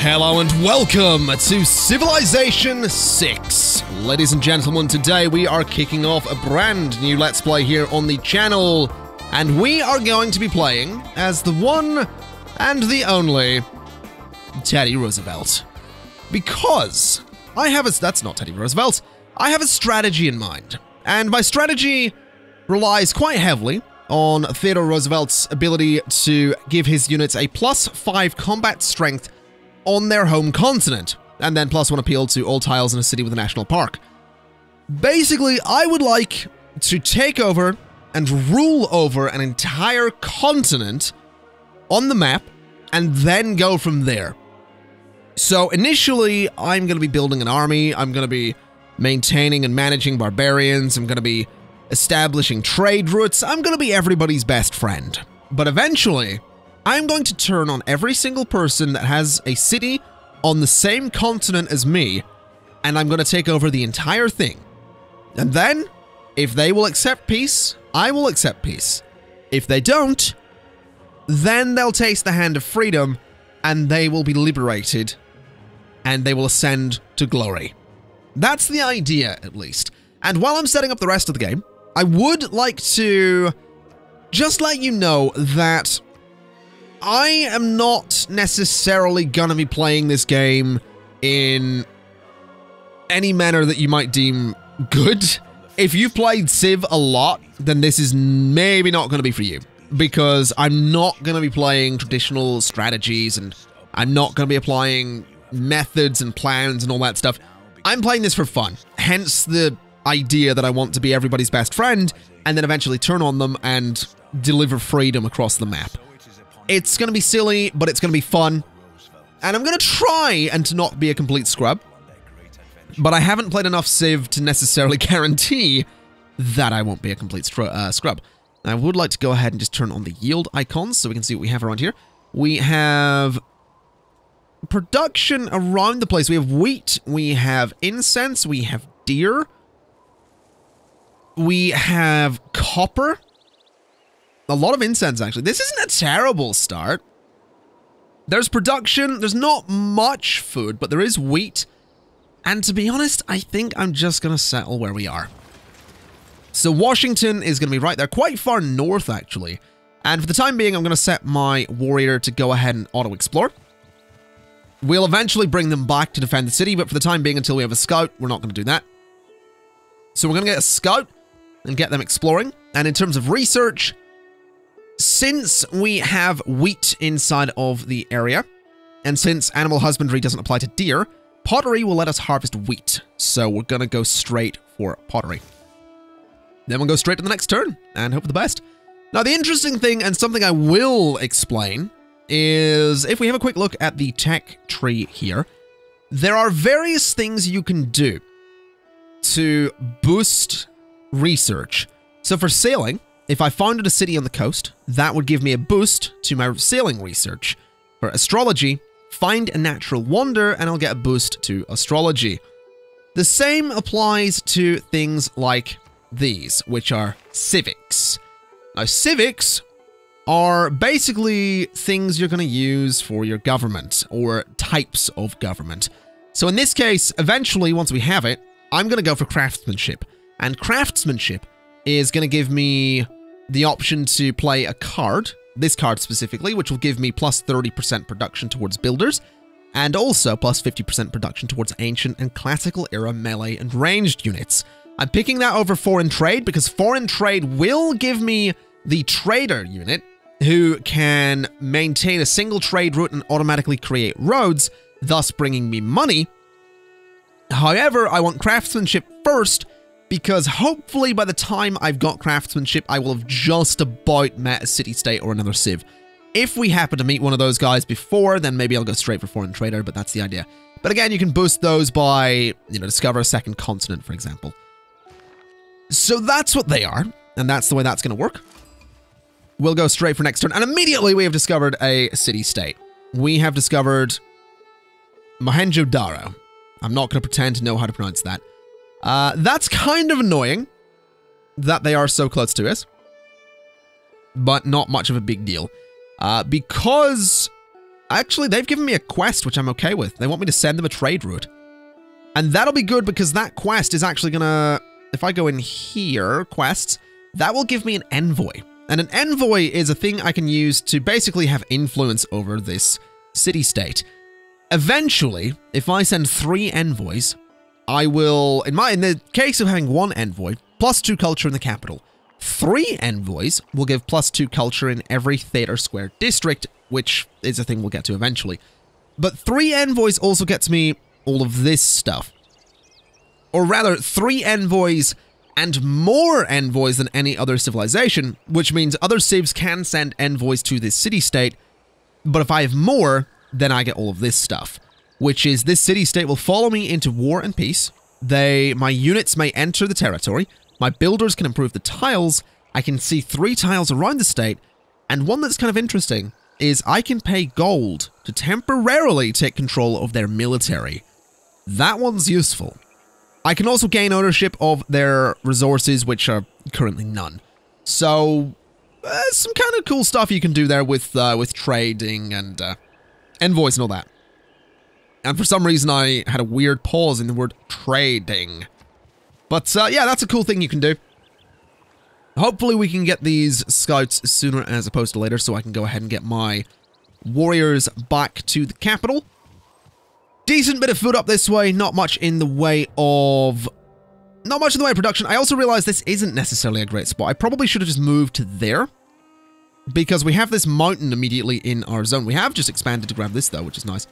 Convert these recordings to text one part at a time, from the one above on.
Hello and welcome to Civilization 6. Ladies and gentlemen, today we are kicking off a brand new Let's Play here on the channel, and we are going to be playing as the one and the only Teddy Roosevelt. Because I have a. That's not Teddy Roosevelt. I have a strategy in mind, and my strategy relies quite heavily on Theodore Roosevelt's ability to give his units a plus 5 combat strength on their home continent, and then plus 1 appeal to all tiles in a city with a national park. Basically, I would like to take over and rule over an entire continent on the map and then go from there. So initially, I'm going to be building an army, I'm going to be maintaining and managing barbarians, I'm going to be establishing trade routes, I'm going to be everybody's best friend. But eventually, I'm going to turn on every single person that has a city on the same continent as me, and I'm going to take over the entire thing. And then, if they will accept peace, I will accept peace. If they don't, then they'll taste the hand of freedom, and they will be liberated, and they will ascend to glory. That's the idea, at least. And while I'm setting up the rest of the game, I would like to just let you know that I am not necessarily gonna be playing this game in any manner that you might deem good. If you've played Civ a lot, then this is maybe not going to be for you. Because I'm not going to be playing traditional strategies and I'm not going to be applying methods and plans and all that stuff. I'm playing this for fun. Hence the idea that I want to be everybody's best friend and then eventually turn on them and deliver freedom across the map. It's going to be silly, but it's going to be fun. And I'm going to try and to not be a complete scrub. But I haven't played enough Civ to necessarily guarantee that I won't be a complete uh, scrub. I would like to go ahead and just turn on the yield icons so we can see what we have around here. We have production around the place. We have wheat, we have incense, we have deer, we have copper. A lot of incense, actually. This isn't a terrible start. There's production. There's not much food, but there is wheat. And to be honest, I think I'm just going to settle where we are. So Washington is going to be right there, quite far north, actually. And for the time being, I'm going to set my warrior to go ahead and auto-explore. We'll eventually bring them back to defend the city, but for the time being, until we have a scout, we're not going to do that. So we're going to get a scout and get them exploring. And in terms of research, since we have wheat inside of the area, and since animal husbandry doesn't apply to deer, pottery will let us harvest wheat. So we're going to go straight for pottery. Then we'll go straight to the next turn and hope for the best. Now, the interesting thing, and something I will explain, is if we have a quick look at the tech tree here, there are various things you can do to boost research. So for sailing, if I founded a city on the coast, that would give me a boost to my sailing research. For astrology, find a natural wonder and I'll get a boost to astrology. The same applies to things like these, which are civics. Now, civics are basically things you're going to use for your government or types of government. So in this case, eventually, once we have it, I'm going to go for craftsmanship. And craftsmanship is going to give me the option to play a card, this card specifically, which will give me plus 30% production towards builders, and also plus 50% production towards ancient and classical era melee and ranged units. I'm picking that over foreign trade because foreign trade will give me the trader unit who can maintain a single trade route and automatically create roads, thus bringing me money. However, I want craftsmanship first because hopefully by the time I've got craftsmanship, I will have just about met a city-state or another civ. If we happen to meet one of those guys before, then maybe I'll go straight for foreign trader, but that's the idea. But again, you can boost those by, you know, discover a second continent, for example. So that's what they are, and that's the way that's going to work. We'll go straight for next turn, and immediately we have discovered a city-state. We have discovered Mohenjo-Daro. I'm not going to pretend to know how to pronounce that. Uh, that's kind of annoying that they are so close to us, but not much of a big deal. Uh, because Actually, they've given me a quest, which I'm okay with. They want me to send them a trade route. And that'll be good because that quest is actually gonna... If I go in here, quests, that will give me an envoy. And an envoy is a thing I can use to basically have influence over this city-state. Eventually, if I send three envoys, I will, in my in the case of having one envoy, plus two culture in the capital. Three envoys will give plus two culture in every Theater Square district, which is a thing we'll get to eventually. But three envoys also gets me all of this stuff. Or rather, three envoys and more envoys than any other civilization, which means other civs can send envoys to this city-state, but if I have more, then I get all of this stuff, which is this city-state will follow me into war and peace, they, my units may enter the territory, my builders can improve the tiles, I can see three tiles around the state, and one that's kind of interesting is I can pay gold to temporarily take control of their military. That one's useful. I can also gain ownership of their resources, which are currently none. So, uh, some kind of cool stuff you can do there with uh, with trading and uh, envoys and all that. And for some reason, I had a weird pause in the word trading. But uh, yeah, that's a cool thing you can do. Hopefully we can get these scouts sooner as opposed to later so I can go ahead and get my warriors back to the capital. Decent bit of food up this way, not much in the way of... Not much in the way of production. I also realized this isn't necessarily a great spot. I probably should have just moved to there. Because we have this mountain immediately in our zone. We have just expanded to grab this though, which is nice.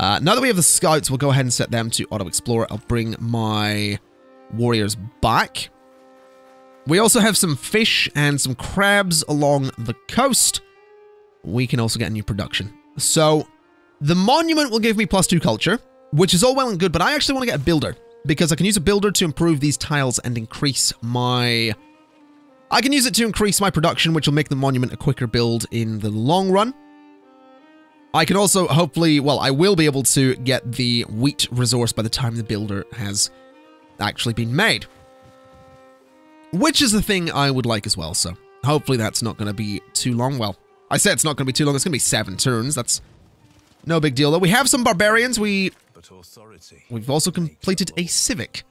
Uh, now that we have the scouts, we'll go ahead and set them to auto-explore. I'll bring my warriors back. We also have some fish and some crabs along the coast. We can also get a new production. So, the monument will give me plus two culture, which is all well and good, but I actually want to get a builder because I can use a builder to improve these tiles and increase my... I can use it to increase my production, which will make the monument a quicker build in the long run. I can also hopefully, well, I will be able to get the wheat resource by the time the builder has actually been made. Which is the thing I would like as well, so hopefully that's not going to be too long. Well, I said it's not going to be too long. It's going to be seven turns. That's no big deal, though. We have some barbarians. We, we've also completed a civic.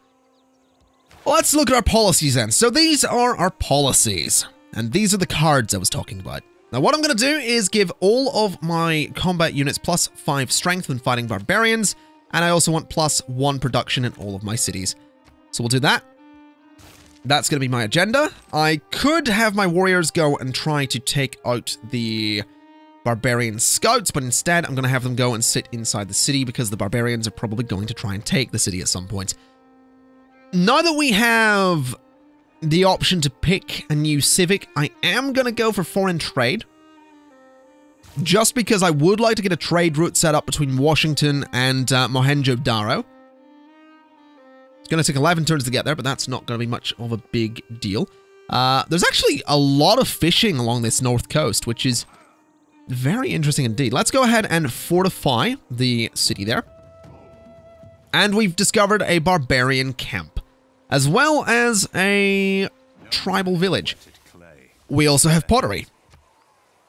Let's look at our policies then. So these are our policies. And these are the cards I was talking about. Now, what I'm going to do is give all of my combat units plus 5 strength when fighting barbarians, and I also want plus 1 production in all of my cities. So we'll do that. That's going to be my agenda. I could have my warriors go and try to take out the barbarian scouts, but instead I'm going to have them go and sit inside the city because the barbarians are probably going to try and take the city at some point. Now that we have the option to pick a new civic, I am going to go for foreign trade. Just because I would like to get a trade route set up between Washington and uh, Mohenjo-Daro. It's going to take 11 turns to get there, but that's not going to be much of a big deal. Uh, there's actually a lot of fishing along this north coast, which is very interesting indeed. Let's go ahead and fortify the city there. And we've discovered a barbarian camp, as well as a tribal village. We also have pottery.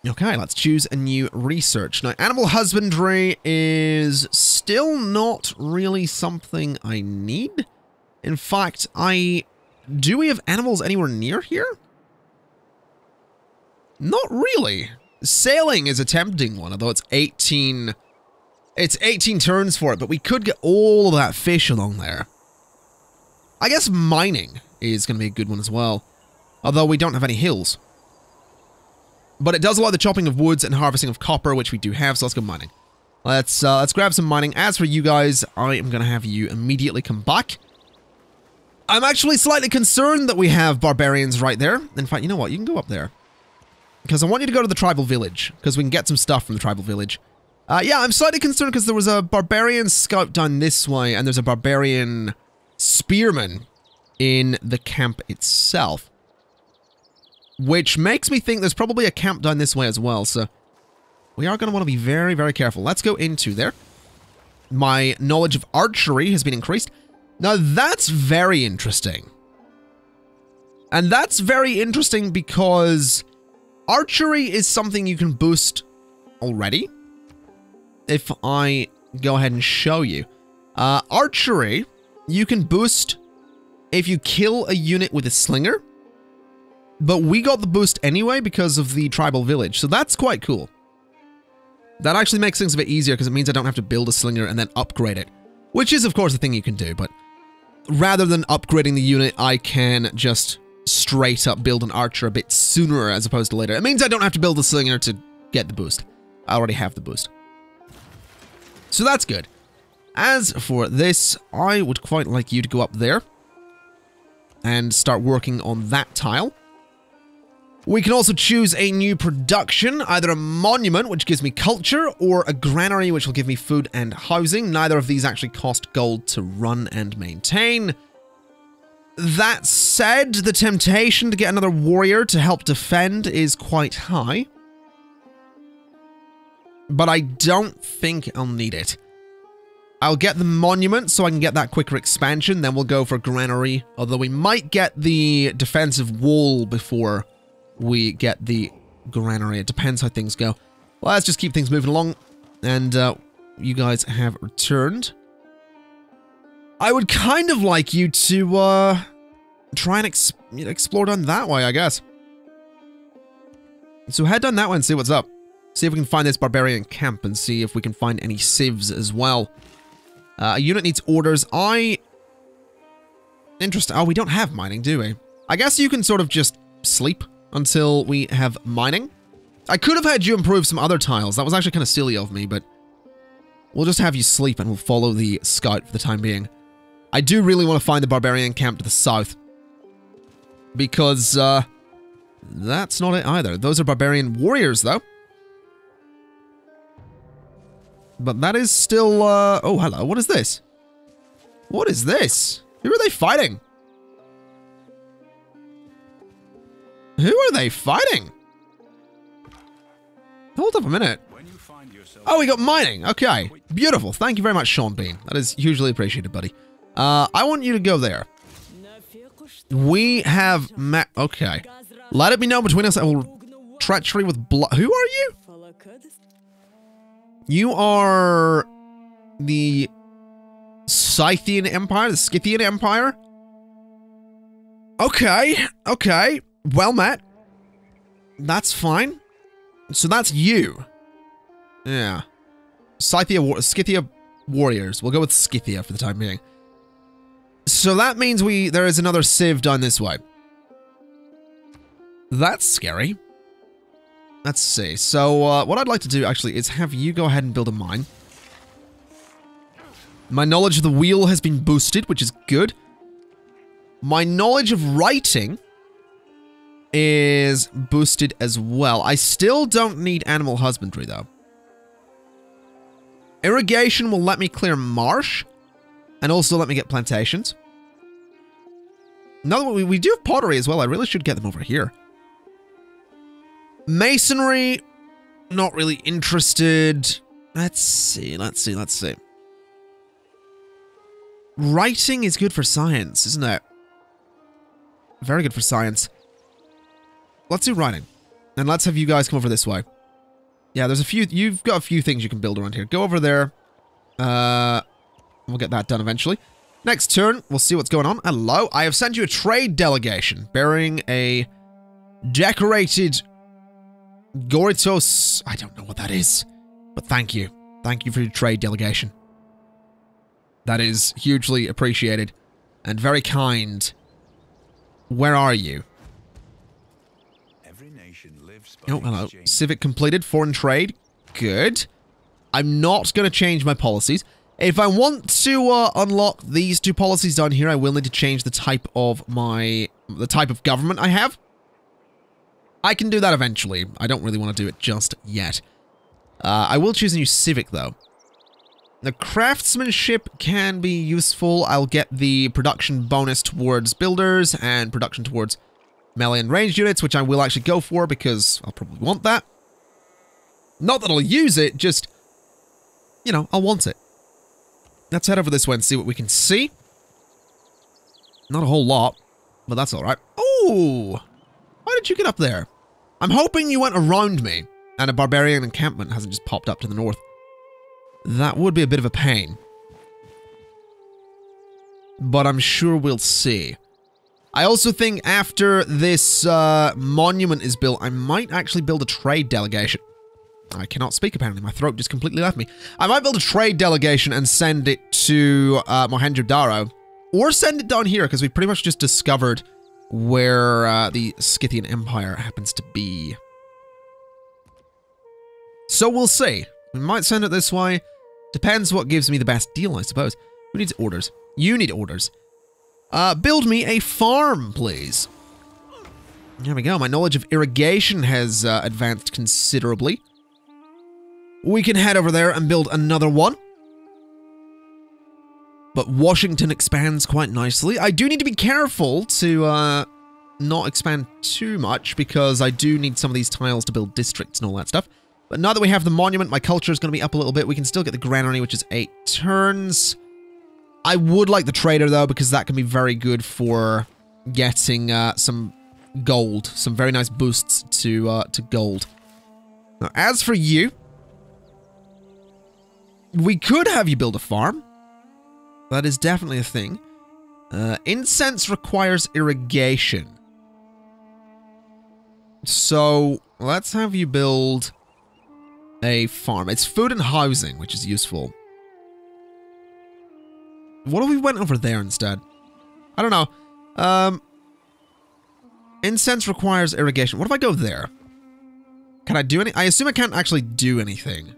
Okay, let's choose a new research. Now, animal husbandry is still not really something I need. In fact, I... Do we have animals anywhere near here? Not really. Sailing is a tempting one, although it's 18... It's 18 turns for it, but we could get all of that fish along there. I guess mining is going to be a good one as well. Although we don't have any hills. But it does allow the chopping of woods and harvesting of copper, which we do have, so let's go mining. Let's, uh, let's grab some mining. As for you guys, I am going to have you immediately come back. I'm actually slightly concerned that we have barbarians right there. In fact, you know what? You can go up there. Because I want you to go to the tribal village. Because we can get some stuff from the tribal village. Uh, yeah, I'm slightly concerned because there was a barbarian scout down this way. And there's a barbarian spearman in the camp itself. Which makes me think there's probably a camp down this way as well. So we are going to want to be very, very careful. Let's go into there. My knowledge of archery has been increased. Now that's very interesting. And that's very interesting because archery is something you can boost already. if I go ahead and show you. Uh, archery, you can boost if you kill a unit with a slinger. But we got the boost anyway because of the tribal village, so that's quite cool. That actually makes things a bit easier because it means I don't have to build a slinger and then upgrade it. Which is, of course, a thing you can do, but rather than upgrading the unit, I can just straight up build an archer a bit sooner as opposed to later. It means I don't have to build a slinger to get the boost. I already have the boost. So that's good. As for this, I would quite like you to go up there and start working on that tile. We can also choose a new production, either a monument, which gives me culture, or a granary, which will give me food and housing. Neither of these actually cost gold to run and maintain. That said, the temptation to get another warrior to help defend is quite high. But I don't think I'll need it. I'll get the monument so I can get that quicker expansion, then we'll go for granary, although we might get the defensive wall before we get the granary. It depends how things go. Well, let's just keep things moving along. And uh, you guys have returned. I would kind of like you to uh, try and ex explore down that way, I guess. So head down that way and see what's up. See if we can find this barbarian camp and see if we can find any civs as well. Uh, a unit needs orders. I... Interesting. Oh, we don't have mining, do we? I guess you can sort of just sleep until we have mining. I could have had you improve some other tiles. That was actually kind of silly of me, but we'll just have you sleep and we'll follow the scout for the time being. I do really want to find the barbarian camp to the south. Because, uh, that's not it either. Those are barbarian warriors, though. But that is still, uh, oh, hello. What is this? What is this? Who are they fighting? Who are they fighting? Hold up a minute. Oh, we got mining. Okay. Beautiful. Thank you very much, Sean Bean. That is hugely appreciated, buddy. Uh, I want you to go there. We have ma- Okay. Let it be known between us I will treachery with blood. Who are you? You are the Scythian Empire, the Scythian Empire? Okay, okay. Well met. That's fine. So that's you. Yeah. Scythia, Scythia warriors. We'll go with Scythia for the time being. So that means we there is another civ done this way. That's scary. Let's see. So uh, what I'd like to do actually is have you go ahead and build a mine. My knowledge of the wheel has been boosted, which is good. My knowledge of writing is boosted as well. I still don't need animal husbandry, though. Irrigation will let me clear marsh, and also let me get plantations. Now that we, we do have pottery as well, I really should get them over here. Masonry, not really interested. Let's see, let's see, let's see. Writing is good for science, isn't it? Very good for science. Let's do writing. And let's have you guys come over this way. Yeah, there's a few... You've got a few things you can build around here. Go over there. Uh, we'll get that done eventually. Next turn, we'll see what's going on. Hello, I have sent you a trade delegation bearing a decorated Goritos. I don't know what that is, but thank you. Thank you for your trade delegation. That is hugely appreciated and very kind. Where are you? Oh, hello. Civic completed. Foreign trade. Good. I'm not going to change my policies. If I want to uh, unlock these two policies down here, I will need to change the type of my... the type of government I have. I can do that eventually. I don't really want to do it just yet. Uh, I will choose a new civic, though. The craftsmanship can be useful. I'll get the production bonus towards builders and production towards melee and ranged units, which I will actually go for because I'll probably want that. Not that I'll use it, just, you know, I'll want it. Let's head over this way and see what we can see. Not a whole lot, but that's all right. Why did you get up there? I'm hoping you went around me and a barbarian encampment hasn't just popped up to the north. That would be a bit of a pain. But I'm sure we'll see. I also think after this uh, monument is built, I might actually build a trade delegation. I cannot speak apparently, my throat just completely left me. I might build a trade delegation and send it to uh, Mohenjo-Daro. Or send it down here, because we pretty much just discovered where uh, the Scythian Empire happens to be. So we'll see. We might send it this way. Depends what gives me the best deal, I suppose. Who needs orders? You need orders. Uh, build me a farm, please. There we go. My knowledge of irrigation has uh, advanced considerably. We can head over there and build another one. But Washington expands quite nicely. I do need to be careful to uh, not expand too much because I do need some of these tiles to build districts and all that stuff. But now that we have the monument, my culture is going to be up a little bit. We can still get the granary, which is eight turns. I would like the trader, though, because that can be very good for getting uh, some gold. Some very nice boosts to, uh, to gold. Now, as for you, we could have you build a farm. That is definitely a thing. Uh, incense requires irrigation. So, let's have you build a farm. It's food and housing, which is useful. What if we went over there instead? I don't know. Um, incense requires irrigation. What if I go there? Can I do any? I assume I can't actually do anything.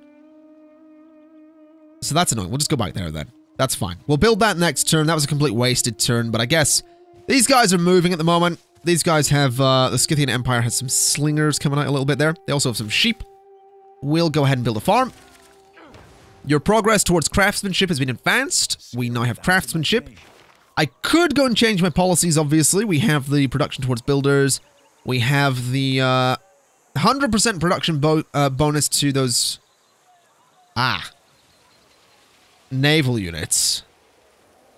So that's annoying. We'll just go back there then. That's fine. We'll build that next turn. That was a complete wasted turn, but I guess these guys are moving at the moment. These guys have, uh, the Scythian Empire has some slingers coming out a little bit there. They also have some sheep. We'll go ahead and build a farm. Your progress towards craftsmanship has been advanced. We now have craftsmanship. I could go and change my policies, obviously. We have the production towards builders. We have the 100% uh, production bo uh, bonus to those... Ah. Naval units.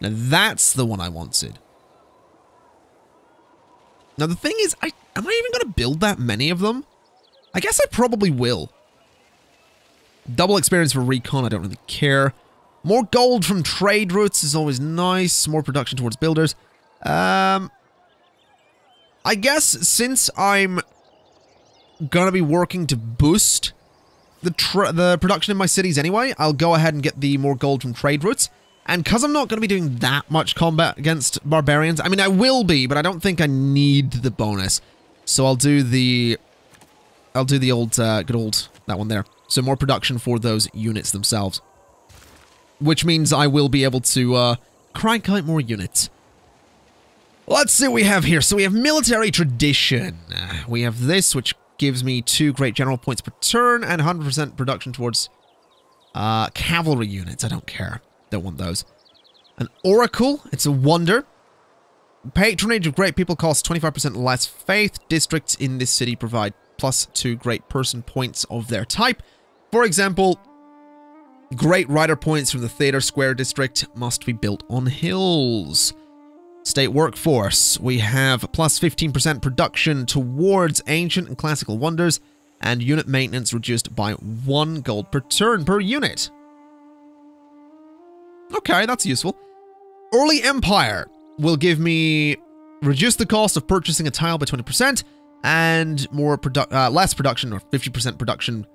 Now that's the one I wanted. Now the thing is, I am I even going to build that many of them? I guess I probably will. Double experience for recon, I don't really care. More gold from trade routes is always nice. More production towards builders. Um, I guess since I'm gonna be working to boost the the production in my cities anyway, I'll go ahead and get the more gold from trade routes. And because I'm not going to be doing that much combat against barbarians, I mean, I will be, but I don't think I need the bonus. So I'll do the... I'll do the old, uh, good old, that one there. So more production for those units themselves. Which means I will be able to uh, crank out more units. Let's see what we have here. So we have military tradition. We have this, which gives me two great general points per turn and 100% production towards uh, cavalry units. I don't care. Don't want those. An oracle. It's a wonder. Patronage of great people costs 25% less faith. Districts in this city provide plus two great person points of their type. For example, great writer points from the Theatre Square district must be built on hills. State workforce, we have plus 15% production towards ancient and classical wonders, and unit maintenance reduced by 1 gold per turn per unit. Okay, that's useful. Early Empire will give me reduce the cost of purchasing a tile by 20% and more produ uh, less production or 50% production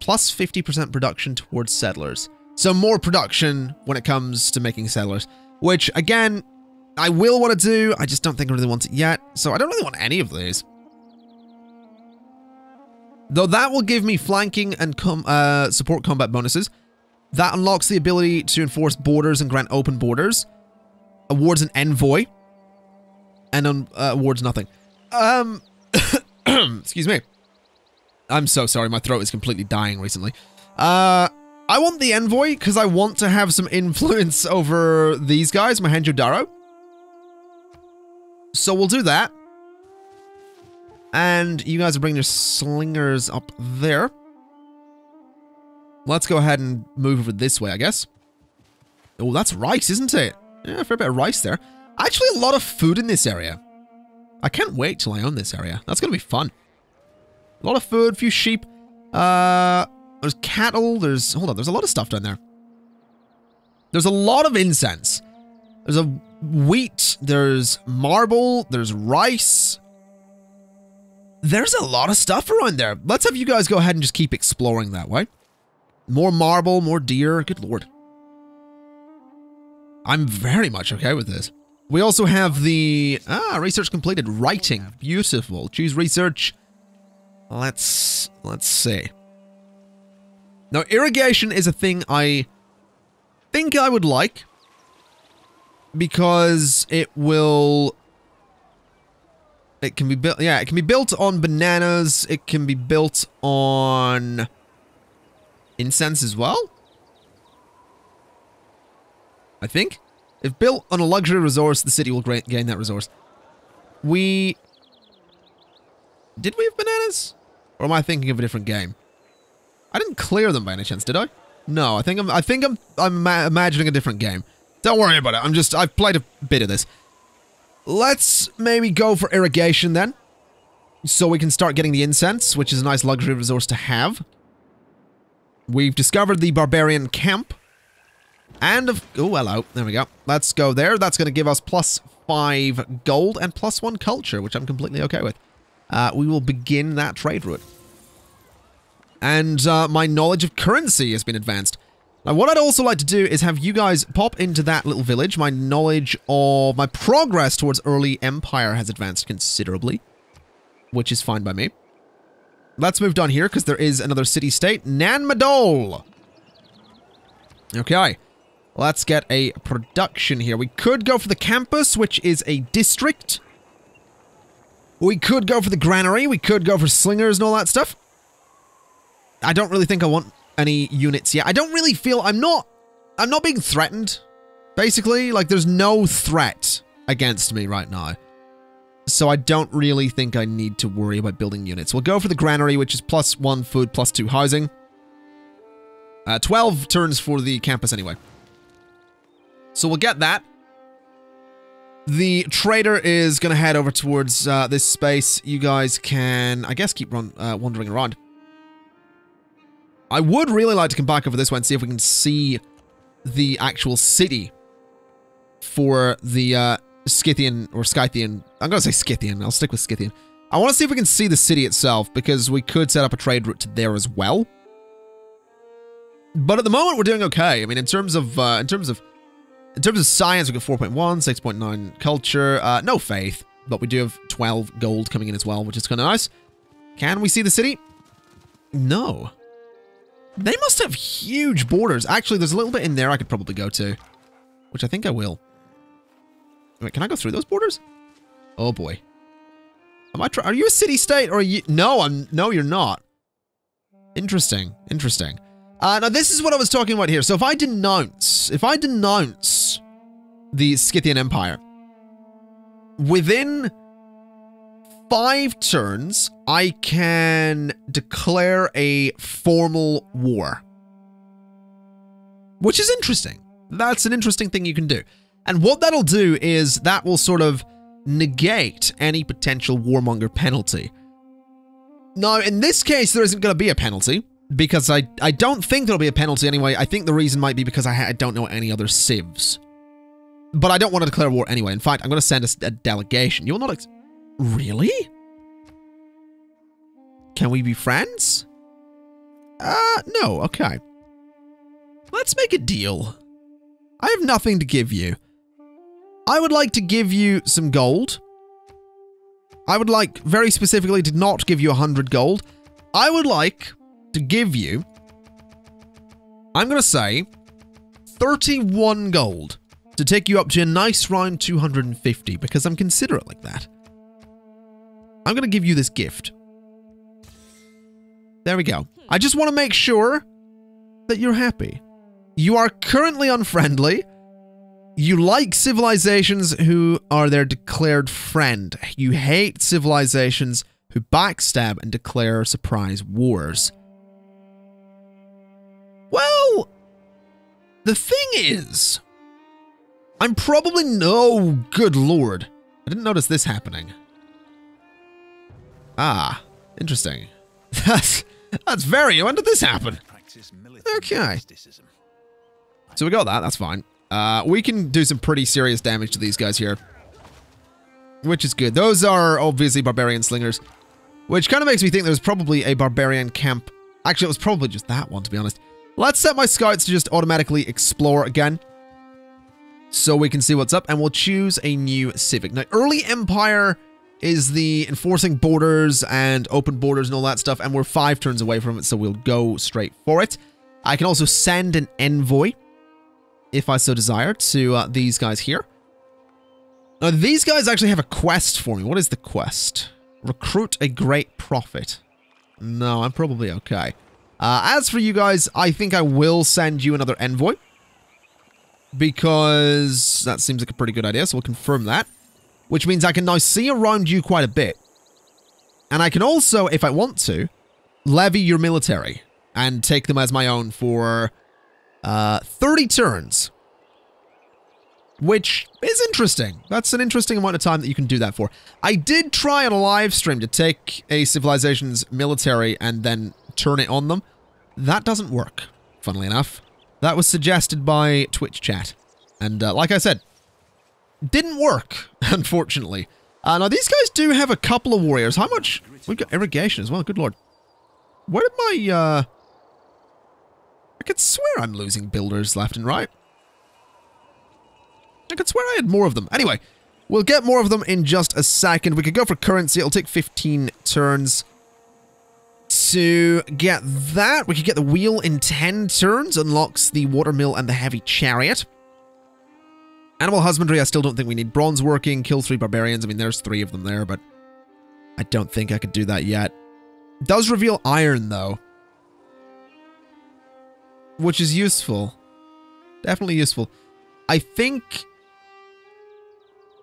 plus 50% production towards settlers. So more production when it comes to making settlers, which again, I will want to do. I just don't think I really want it yet. So I don't really want any of these. Though that will give me flanking and com uh, support combat bonuses. That unlocks the ability to enforce borders and grant open borders. Awards an envoy. And uh, awards nothing. Um, excuse me. I'm so sorry, my throat is completely dying recently. Uh, I want the envoy because I want to have some influence over these guys, Mohenjo-Daro. So we'll do that. And you guys are bringing your slingers up there. Let's go ahead and move over this way, I guess. Oh, that's rice, isn't it? Yeah, a fair bit of rice there. Actually, a lot of food in this area. I can't wait till I own this area. That's going to be fun. A lot of food, few sheep. Uh, there's cattle, there's... Hold on, there's a lot of stuff down there. There's a lot of incense. There's a wheat, there's marble, there's rice. There's a lot of stuff around there. Let's have you guys go ahead and just keep exploring that way. More marble, more deer. Good lord. I'm very much okay with this. We also have the... Ah, research completed. Writing. Beautiful. Choose research. Let's... Let's see. Now, irrigation is a thing I think I would like. Because it will... It can be built... Yeah, it can be built on bananas. It can be built on... Incense as well? I think. If built on a luxury resource, the city will gain that resource. We... Did we have bananas? Or am I thinking of a different game? I didn't clear them by any chance, did I? No, I think I'm I think I'm I'm imagining a different game. Don't worry about it. I'm just I've played a bit of this. Let's maybe go for irrigation then. So we can start getting the incense, which is a nice luxury resource to have. We've discovered the barbarian camp. And, of, oh, hello. There we go. Let's go there. That's going to give us plus five gold and plus one culture, which I'm completely okay with. Uh, we will begin that trade route. And uh, my knowledge of currency has been advanced. Now, what I'd also like to do is have you guys pop into that little village. My knowledge of my progress towards early empire has advanced considerably, which is fine by me. Let's move down here because there is another city-state, Nan Madol. Okay. Let's get a production here. We could go for the campus, which is a district. We could go for the granary. We could go for slingers and all that stuff. I don't really think I want any units yet. I don't really feel... I'm not... I'm not being threatened, basically. Like, there's no threat against me right now. So I don't really think I need to worry about building units. We'll go for the granary, which is plus one food, plus two housing. Uh, 12 turns for the campus anyway. So we'll get that. The trader is going to head over towards uh, this space. You guys can, I guess, keep run, uh, wandering around. I would really like to come back over this way and see if we can see the actual city for the uh, Scythian or Scythian. I'm going to say Scythian. I'll stick with Scythian. I want to see if we can see the city itself because we could set up a trade route to there as well. But at the moment, we're doing okay. I mean, in terms of uh, in terms of in terms of science, we've got 4.1, 6.9 culture, uh, no faith, but we do have 12 gold coming in as well, which is kind of nice. Can we see the city? No. They must have huge borders. Actually, there's a little bit in there I could probably go to, which I think I will. Wait, can I go through those borders? Oh boy. Am I Are you a city-state or are you- No, I'm- No, you're not. Interesting. Interesting. Uh, now, this is what I was talking about here. So if I denounce, if I denounce the Scythian Empire, within five turns, I can declare a formal war. Which is interesting. That's an interesting thing you can do. And what that'll do is that will sort of negate any potential warmonger penalty. Now, in this case, there isn't going to be a penalty because I, I don't think there'll be a penalty anyway. I think the reason might be because I, I don't know any other civs. But I don't want to declare war anyway. In fact, I'm going to send a, a delegation. You'll not... really? Can we be friends? Uh, no. Okay. Let's make a deal. I have nothing to give you. I would like to give you some gold. I would like, very specifically, to not give you 100 gold. I would like to give you, I'm going to say, 31 gold to take you up to a nice round 250 because I'm considerate like that. I'm going to give you this gift. There we go. I just want to make sure that you're happy. You are currently unfriendly. You like civilizations who are their declared friend. You hate civilizations who backstab and declare surprise wars. Well, the thing is, I'm probably no good lord. I didn't notice this happening. Ah, interesting. That's that's very. When did this happen? Okay. So we got that. That's fine. Uh, we can do some pretty serious damage to these guys here. Which is good. Those are obviously barbarian slingers. Which kind of makes me think there was probably a barbarian camp. Actually, it was probably just that one, to be honest. Let's set my scouts to just automatically explore again. So we can see what's up. And we'll choose a new civic. Now, early empire is the enforcing borders and open borders and all that stuff. And we're five turns away from it, so we'll go straight for it. I can also send an envoy, if I so desire, to uh, these guys here. Now, these guys actually have a quest for me. What is the quest? Recruit a great prophet. No, I'm probably okay. Uh, as for you guys, I think I will send you another envoy. Because that seems like a pretty good idea, so we'll confirm that. Which means I can now see around you quite a bit. And I can also, if I want to, levy your military and take them as my own for uh, 30 turns. Which is interesting. That's an interesting amount of time that you can do that for. I did try on a live stream to take a civilization's military and then turn it on them. That doesn't work, funnily enough. That was suggested by Twitch chat. And uh, like I said, didn't work, unfortunately. Uh, now, these guys do have a couple of warriors. How much? We've got irrigation as well. Good lord. Where did my, uh... I could swear I'm losing builders left and right. I could swear I had more of them. Anyway, we'll get more of them in just a second. We could go for currency. It'll take 15 turns to get that. We could get the wheel in 10 turns. Unlocks the watermill and the heavy chariot. Animal husbandry, I still don't think we need bronze working. Kill three barbarians. I mean, there's three of them there, but I don't think I could do that yet. Does reveal iron, though. Which is useful. Definitely useful. I think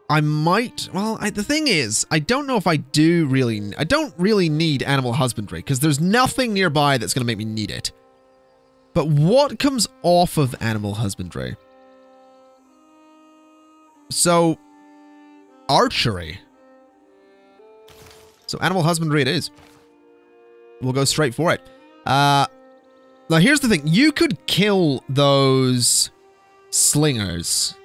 I might, well, I, the thing is, I don't know if I do really, I don't really need animal husbandry because there's nothing nearby that's going to make me need it. But what comes off of animal husbandry? So, archery. So animal husbandry it is. We'll go straight for it. Uh, now here's the thing. You could kill those slingers.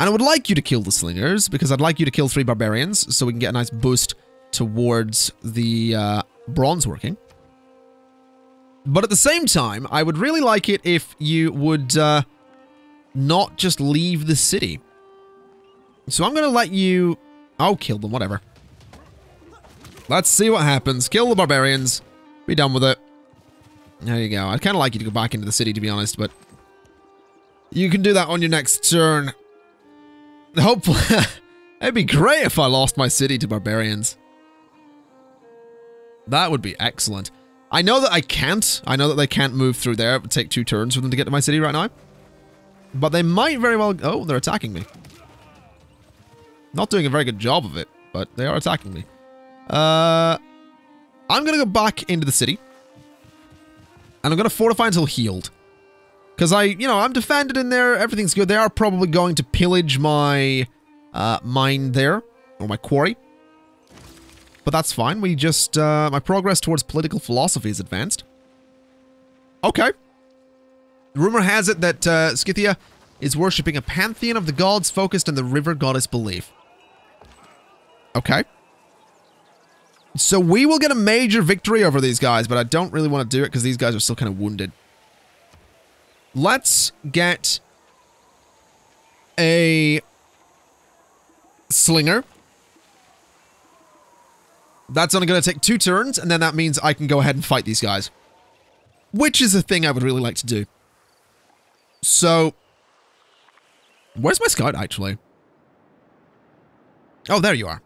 And I would like you to kill the slingers, because I'd like you to kill three barbarians, so we can get a nice boost towards the uh, bronze working. But at the same time, I would really like it if you would uh, not just leave the city. So I'm going to let you... I'll kill them, whatever. Let's see what happens. Kill the barbarians. Be done with it. There you go. I'd kind of like you to go back into the city, to be honest, but... You can do that on your next turn. Hopefully, it'd be great if I lost my city to barbarians. That would be excellent. I know that I can't. I know that they can't move through there. It would take two turns for them to get to my city right now. But they might very well... Oh, they're attacking me. Not doing a very good job of it, but they are attacking me. Uh, I'm going to go back into the city. And I'm going to fortify until healed. Because I, you know, I'm defended in there. Everything's good. They are probably going to pillage my uh, mine there. Or my quarry. But that's fine. We just, uh, my progress towards political philosophy is advanced. Okay. Rumor has it that uh, Scythia is worshipping a pantheon of the gods focused on the river goddess belief. Okay. So we will get a major victory over these guys, but I don't really want to do it because these guys are still kind of wounded. Let's get a slinger. That's only going to take two turns, and then that means I can go ahead and fight these guys. Which is a thing I would really like to do. So, where's my scout, actually? Oh, there you are.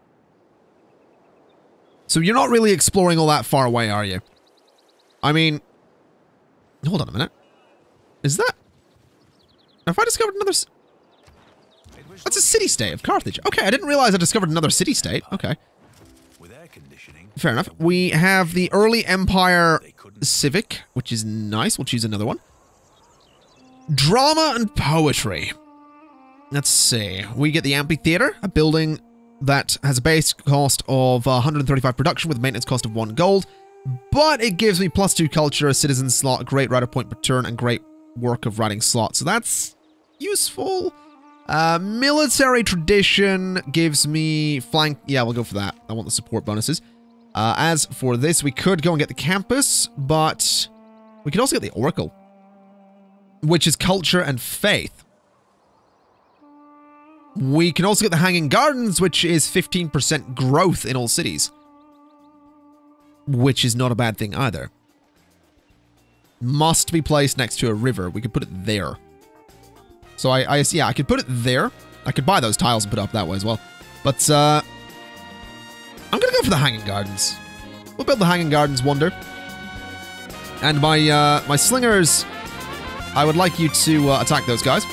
So you're not really exploring all that far away, are you? I mean, hold on a minute. Is that... Have I discovered another... That's a city-state of Carthage. Okay, I didn't realize I discovered another city-state. Okay. Fair enough. We have the early Empire Civic, which is nice. We'll choose another one. Drama and poetry. Let's see. We get the amphitheater, a building that has a base cost of uh, 135 production with maintenance cost of 1 gold. But it gives me plus two culture, a citizen slot, a great writer point per turn, and great work of writing slot. So that's useful. Uh, military tradition gives me flank. Yeah, we'll go for that. I want the support bonuses. Uh, as for this, we could go and get the campus, but we could also get the oracle, which is culture and faith. We can also get the hanging gardens, which is 15% growth in all cities, which is not a bad thing either. Must be placed next to a river. We could put it there. So I, I yeah, I could put it there. I could buy those tiles and put it up that way as well. But uh, I'm gonna go for the Hanging Gardens. We'll build the Hanging Gardens Wonder. And my uh, my slingers, I would like you to uh, attack those guys.